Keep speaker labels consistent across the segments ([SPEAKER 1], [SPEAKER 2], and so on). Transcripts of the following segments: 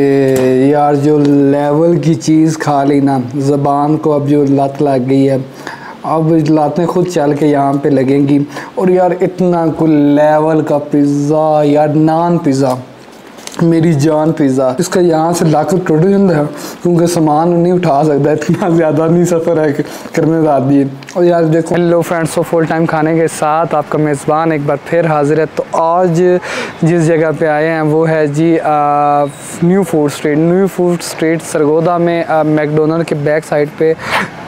[SPEAKER 1] यार जो लेवल की चीज़ खा ली ना, ज़बान को अब जो लत लग गई है, अब लातें खुद चल के यहाँ पे लगेंगी। और यार इतना कुल लेवल का पिज़्ज़ा, यार नान पिज़्ज़ा मेरी जान पिज़्ज़ा। इसका यहाँ से लाकर टुट जाता क्योंकि सामान नहीं उठा सकता इतना ज़्यादा नहीं सफ़र है करने दादी है और यार देखो हेलो फ्रेंड्स तो फुल टाइम खाने के साथ आपका मेज़बान एक बार फिर हाजिर है। तो आज जिस जगह पे आए हैं वो है जी आ, new food street new food street Sargodha में मैकडोनल्ड के बैक साइड पे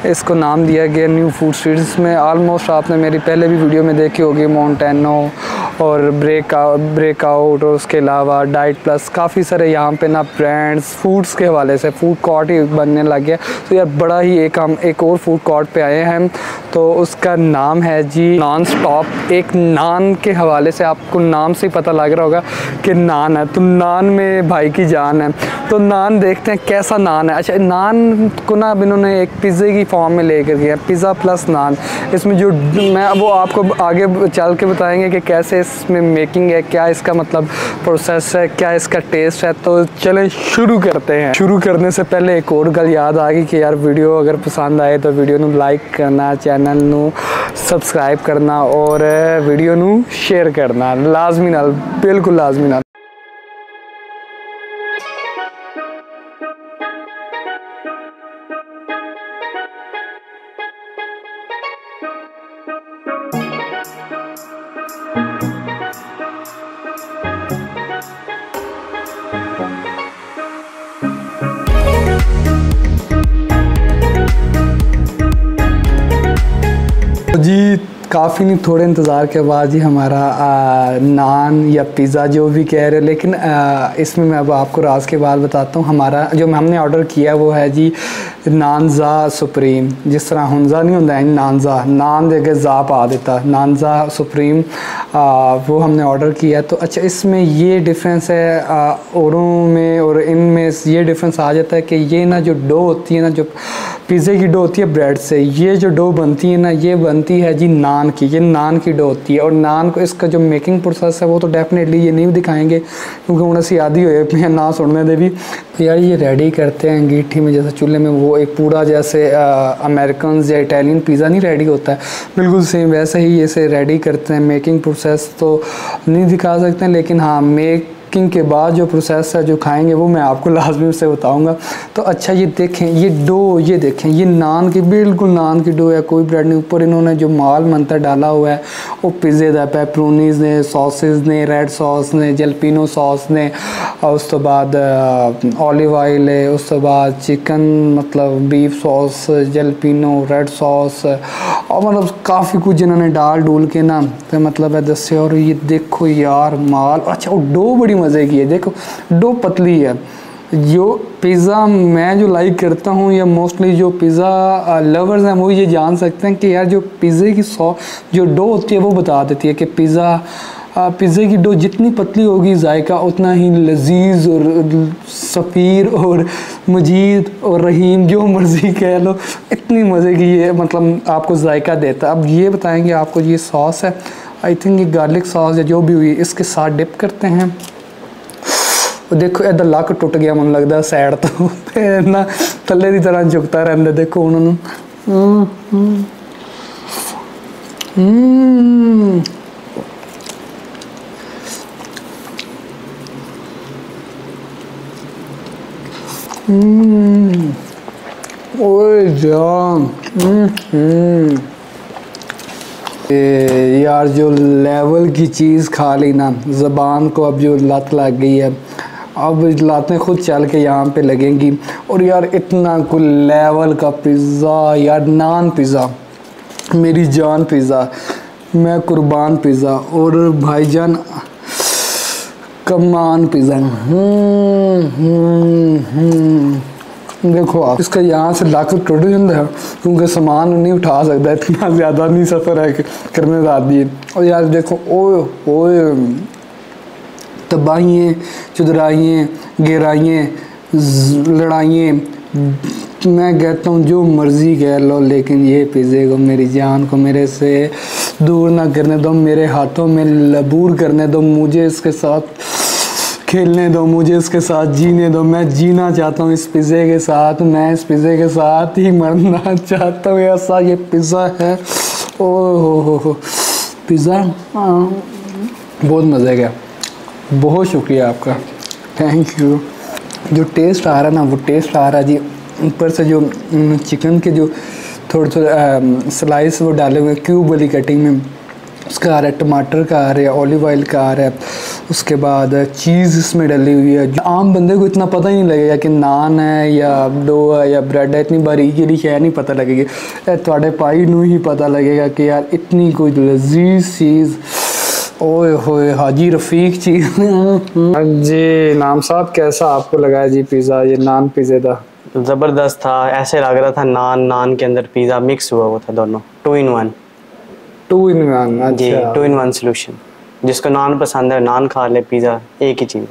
[SPEAKER 1] इसको नाम दिया गया न्यू फ़ूड स्ट्रीट इसमें आलमोस्ट आपने मेरी पहले भी वीडियो में देखी होगी मोन्टेनो और ब्रेक ब्रेकआउट और उसके अलावा डाइट प्लस काफ़ी सारे यहाँ पे ना ब्रांड्स फूड्स के हवाले से फ़ूड कोर्ट ही बनने लग गया। तो यार बड़ा ही एक हम, एक और फ़ूड कोर्ट पे आए हैं तो उसका नाम है जी नॉन स्टॉप एक नान के हवाले से आपको नाम से पता लग रहा होगा कि नान है। तो नान में भाई की जान है। तो नान देखते हैं कैसा नान है। अच्छा नान को ना अब इन्होंने एक पिज़्ज़े की फॉर्म में लेकर गया पिज़्ज़ा प्लस नान इसमें जो मैं वो आपको आगे चल के बताएंगे कि कैसे इसमें मेकिंग है क्या इसका मतलब प्रोसेस है क्या इसका टेस्ट है तो चलें शुरू करते हैं शुरू करने से पहले एक और गल याद आ गई कि यार वीडियो अगर पसंद आए तो वीडियो ਨੂੰ ਲਾਈਕ ਕਰਨਾ ਚੈਨਲ ਨੂੰ ਸਬਸਕ੍ਰਾਈਬ ਕਰਨਾ ਔਰ ਵੀਡੀਓ ਨੂੰ ਸ਼ੇਅਰ ਕਰਨਾ ਲਾਜ਼ਮੀ ਨਾਲ ਬਿਲਕੁਲ ਲਾਜ਼ਮੀ ਨਾਲ जी काफ़ी नहीं थोड़े इंतज़ार के बाद ही हमारा आ, नान या पिज़्ज़ा जो भी कह रहे हो लेकिन इसमें मैं अब आपको राज के बाद बताता हूँ। हमारा जो हमने ऑर्डर किया वो है जी नानज़ा सुप्रीम। जिस तरह हंजा नहीं होता है नानज़ा। नान जगह ज़ा पा देता। नानज़ा सुप्रीम आ, वो हमने ऑर्डर किया तो अच्छा इसमें ये डिफरेंस है औरों में इनमें ये डिफरेंस आ जाता है कि ये ना जो डो होती है ना जो पिज़्ज़े की डो होती है ब्रेड से, ये जो डो बनती है ना, ये बनती है जी नान की, ये नान की डो होती है। और नान को इसका जो मेकिंग प्रोसेस है वो तो डेफिनेटली ये नहीं दिखाएँगे, क्योंकि उन्हें सी आदि हुए ना सुनने दे भी। तो यार ये रेडी करते हैं अंगीठी में, जैसे चूल्हे में वो एक पूरा जैसे अमेरिकन या इटालियन पिज़्ज़ा नहीं रेडी होता है। बिल्कुल सेम वैसे ही इसे रेडी करते हैं मेकिंग प्रोसेस तो नहीं दिखा सकते, लेकिन हाँ मेक कुकिंग के बाद जो प्रोसेस है, जो खाएँगे, वो मैं आपको लाजमी से बताऊँगा। तो अच्छा ये देखें, ये डो, ये देखें, ये नान की, बिल्कुल नान की डो है, कोई ब्रेड नहीं। ऊपर इन्होंने जो माल मंतर डाला हुआ है, वो पिज़्ज़े का पेपरोनीज ने सॉसेज ने रेड सॉस ने जलपिनो सॉस ने उस तो बाद ऑलिव ऑयल है उस तो बाद चिकन मतलब beef sauce jalapeno red sauce और मतलब काफ़ी कुछ इन्होंने डाल डूल के ना तो मतलब है दसे और ये देखो यार, माल अच्छा वो डो बड़ी मज़े की है। देखो डो पतली है। जो पिज़्ज़ा मैं जो लाइक करता हूँ, या मोस्टली जो पिज़्ज़ा लवर्स हैं, वो ये जान सकते हैं कि यार जो पिज़्ज़े की सॉ, जो डो होती है, वो बता देती है कि पिज़्ज़ा पिज़्ज़े की डो जितनी पतली होगी, जायका उतना ही लजीज और सफ़ीर और मजीद और रहीम, जो मर्ज़ी कह लो, इतनी मज़े की ये मतलब आपको जायका देता अब ये बताएँगे आपको, ये सॉस है। आई थिंक ये गार्लिक सॉस या जो भी हुई, इसके साथ डिप करते हैं। देखो इधर ਲੱਕ ਟੁੱਟ ਗਿਆ ਮੈਨੂੰ ਲੱਗਦਾ ਸਾਈਡ ਤੋਂ ਤੇ ਨਾ ਥੱਲੇ ਦੀ ਤਰ੍ਹਾਂ ਝੁਕਦਾ ਰਹਿੰਦਾ ਦੇਖੋ ਉਹਨਾਂ ਨੂੰ ਹੂੰ ਹੂੰ ओए जान यार जो लेवल की चीज़ खा ली ना ज़बान को अब जो लत लग गई है अब लातें खुद चल के यहाँ पे लगेंगी। और यार, इतना कुल लेवल का पिज़्ज़ा यार, नान पिज़्ज़ा मेरी जान पिज़्ज़ा मैं कुर्बान पिज़्ज़ा और भाईजान कमान पिज़्ज़ा देखो आप, इसका यहाँ से लाकर टूट जाता है, क्योंकि सामान नहीं उठा सकता, इतना ज़्यादा नहीं सफ़र है करने दादी है। और यार, देखो, ओए ओए। तबाहियाँ चुदराइयाँ गहराइयाँ लड़ाइयाँ मैं कहता हूँ जो मर्ज़ी कह लो लेकिन ये पिज़्ज़े को मेरी जान को मेरे से दूर ना करने दो मेरे हाथों में लबूर करने दो मुझे इसके साथ खेलने दो मुझे इसके साथ जीने दो। मैं जीना चाहता हूँ इस पिज़्ज़े के साथ मैं इस पिज़्ज़े के साथ ही मरना चाहता हूँ। ऐसा ये पिज़्ज़ा है। ओ हो हो हो। पिज़्ज़ा हाँ, बहुत मज़े का बहुत शुक्रिया आपका। थैंक यू जो टेस्ट आ रहा है ना, वो टेस्ट आ रहा है जी। ऊपर से जो चिकन के जो थोड़े थोड़े स्लाइस वो डाले हुए क्यूब वाली कटिंग में, उसका आ रहा है, टमाटर का आ रहा है ऑलिव ऑयल का आ रहा है। उसके बाद चीज़ इसमें डली हुई है। आम बंदे को इतना पता ही नहीं लगेगा कि नान है या डो है या ब्रेड है। इतनी बारीकी की शह नहीं पता लगेगी। थोड़े पाई नू ही पता लगेगा कि यार इतनी कोई लजीज चीज़ ओए होए हाजी रफ़ीक जी। जी नाम साहब कैसा आपको लगाया जी पिज़्ज़ा ये नान पिज़्ज़े का
[SPEAKER 2] ज़बरदस्त था ऐसे लग रहा था नान नान के अंदर पिज़्ज़ा मिक्स हुआ हुआ था दोनों। Two in one
[SPEAKER 1] two in one
[SPEAKER 2] ji two in one solution जिसको नान पसंद है नान खा ले पिज़्ज़ा एक ही चीज़।